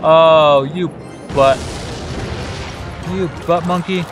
Oh, you butt. You butt monkey.